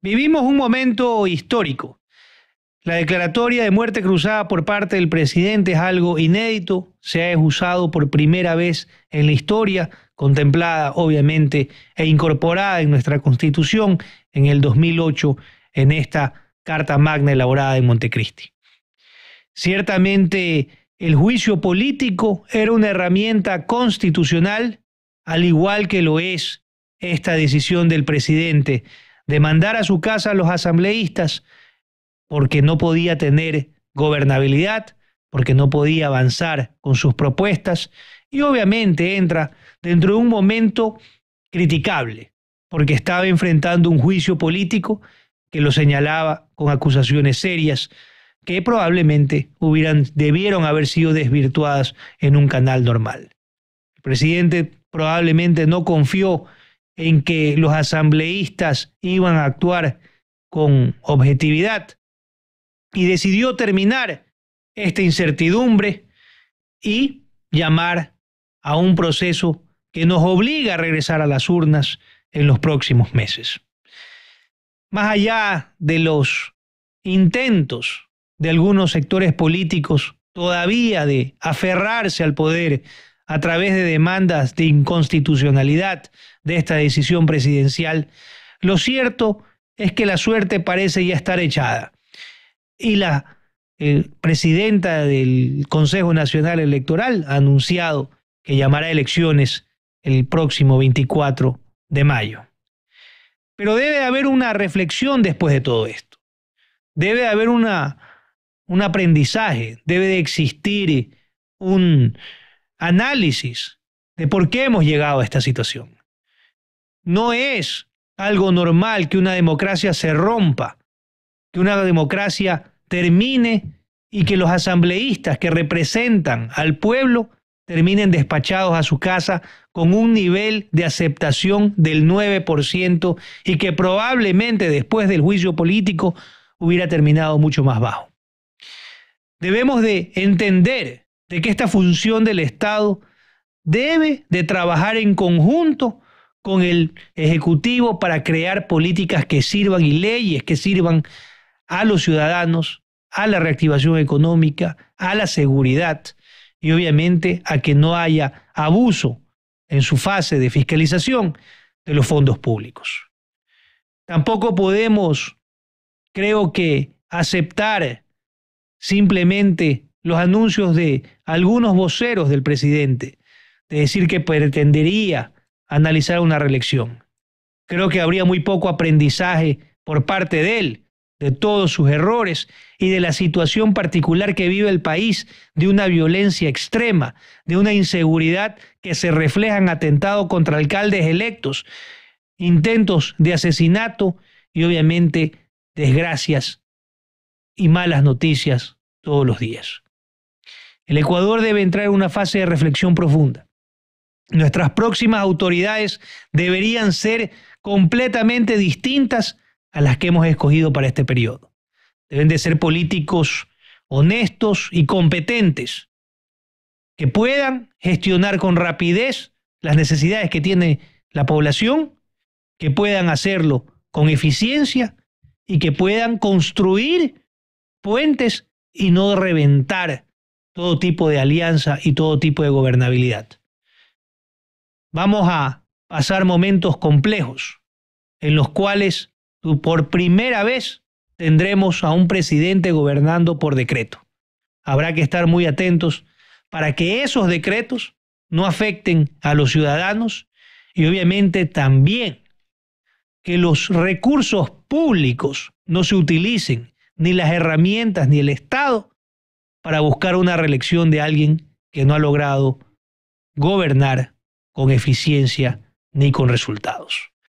Vivimos un momento histórico. La declaratoria de muerte cruzada por parte del presidente es algo inédito, se ha usado por primera vez en la historia, contemplada obviamente e incorporada en nuestra constitución en el 2008 en esta Carta Magna elaborada en Montecristi. Ciertamente el juicio político era una herramienta constitucional, al igual que lo es esta decisión del presidente de mandar a su casa a los asambleístas porque no podía tener gobernabilidad, porque no podía avanzar con sus propuestas y obviamente entra dentro de un momento criticable, porque estaba enfrentando un juicio político que lo señalaba con acusaciones serias que probablemente hubieran, debieron haber sido desvirtuadas en un canal normal. El presidente probablemente no confió en que los asambleístas iban a actuar con objetividad y decidió terminar esta incertidumbre y llamar a un proceso que nos obliga a regresar a las urnas en los próximos meses. Más allá de los intentos de algunos sectores políticos todavía de aferrarse al poder a través de demandas de inconstitucionalidad de esta decisión presidencial, lo cierto es que la suerte parece ya estar echada. Y la eh, presidenta del Consejo Nacional Electoral ha anunciado que llamará elecciones el próximo 24 de mayo. Pero debe haber una reflexión después de todo esto. Debe haber una, un aprendizaje, debe de existir un, análisis de por qué hemos llegado a esta situación. No es algo normal que una democracia se rompa, que una democracia termine y que los asambleístas que representan al pueblo terminen despachados a su casa con un nivel de aceptación del 9% y que probablemente después del juicio político hubiera terminado mucho más bajo. Debemos de entender de que esta función del Estado debe de trabajar en conjunto con el Ejecutivo para crear políticas que sirvan y leyes que sirvan a los ciudadanos, a la reactivación económica, a la seguridad y obviamente a que no haya abuso en su fase de fiscalización de los fondos públicos. Tampoco podemos, creo que, aceptar simplemente los anuncios de algunos voceros del presidente, de decir que pretendería analizar una reelección. Creo que habría muy poco aprendizaje por parte de él, de todos sus errores y de la situación particular que vive el país, de una violencia extrema, de una inseguridad que se refleja en atentados contra alcaldes electos, intentos de asesinato y obviamente desgracias y malas noticias todos los días. El Ecuador debe entrar en una fase de reflexión profunda. Nuestras próximas autoridades deberían ser completamente distintas a las que hemos escogido para este periodo. Deben de ser políticos honestos y competentes, que puedan gestionar con rapidez las necesidades que tiene la población, que puedan hacerlo con eficiencia y que puedan construir puentes y no reventar todo tipo de alianza y todo tipo de gobernabilidad. Vamos a pasar momentos complejos en los cuales por primera vez tendremos a un presidente gobernando por decreto. Habrá que estar muy atentos para que esos decretos no afecten a los ciudadanos y obviamente también que los recursos públicos no se utilicen, ni las herramientas, ni el Estado, para buscar una reelección de alguien que no ha logrado gobernar con eficiencia ni con resultados.